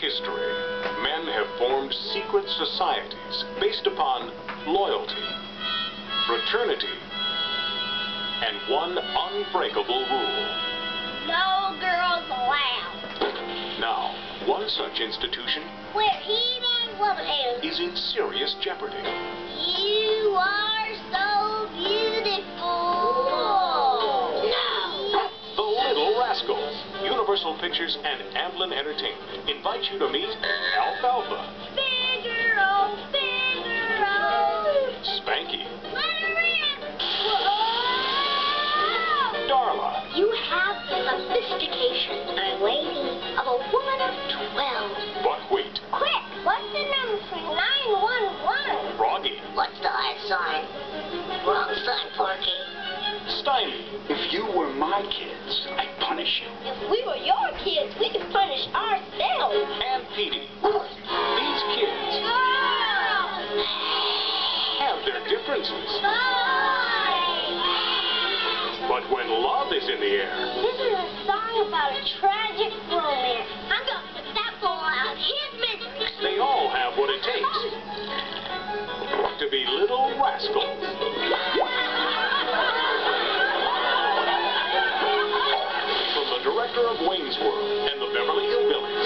history, men have formed secret societies based upon loyalty, fraternity, and one unbreakable rule. No girls allowed. Now, one such institution We're He-Man woman haters. is in serious jeopardy. You are Universal Pictures and Amblin Entertainment invite you to meet Alfalfa, Figaro, Figaro. Spanky, Let her in. Whoa. Darla, You have the sophistication and waiting If you were my kids, I'd punish you. If we were your kids, we could punish ourselves. and Petey. These kids have their differences, but when love is in the air, This is a song about a tragic romance. I'm gonna put that boy out his misery. they all have what it takes to be little rascals. Director of Wayne's World and the Beverly Hillbillies.